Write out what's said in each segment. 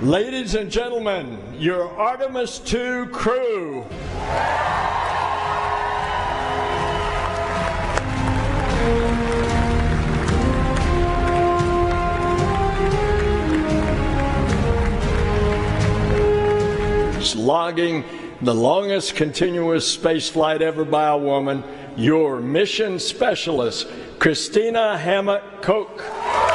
Ladies and gentlemen, your Artemis II crew. Logging the longest continuous space flight ever by a woman, your mission specialist, Christina Hammock Koch.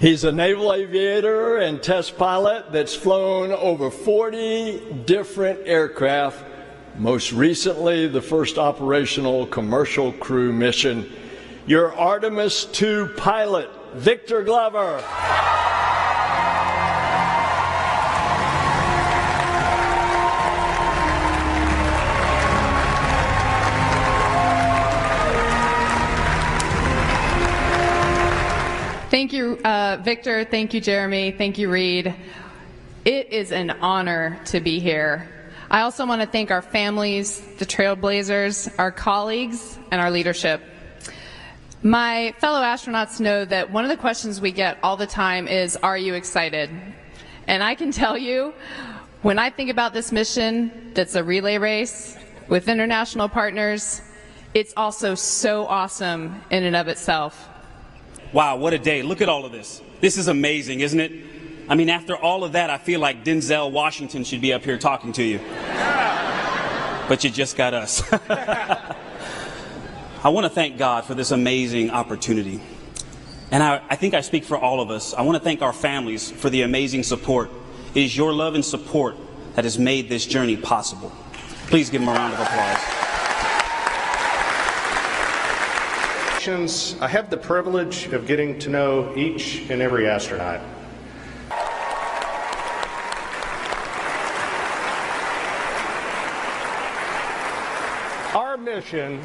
He's a naval aviator and test pilot that's flown over 40 different aircraft, most recently, the first operational commercial crew mission. Your Artemis II pilot, Victor Glover. Thank you, uh, Victor. Thank you, Jeremy. Thank you, Reid. It is an honor to be here. I also want to thank our families, the Trailblazers, our colleagues, and our leadership. My fellow astronauts know that one of the questions we get all the time is, Are you excited? And I can tell you, when I think about this mission that's a relay race with international partners, it's also so awesome in and of itself. Wow, what a day. Look at all of this. This is amazing, isn't it? I mean, after all of that, I feel like Denzel Washington should be up here talking to you. But you just got us. I want to thank God for this amazing opportunity. And I, I, think I speak for all of us. I want to thank our families for the amazing support. It is your love and support that has made this journey possible. Please give them a round of applause. I have the privilege of getting to know each and every astronaut. Our mission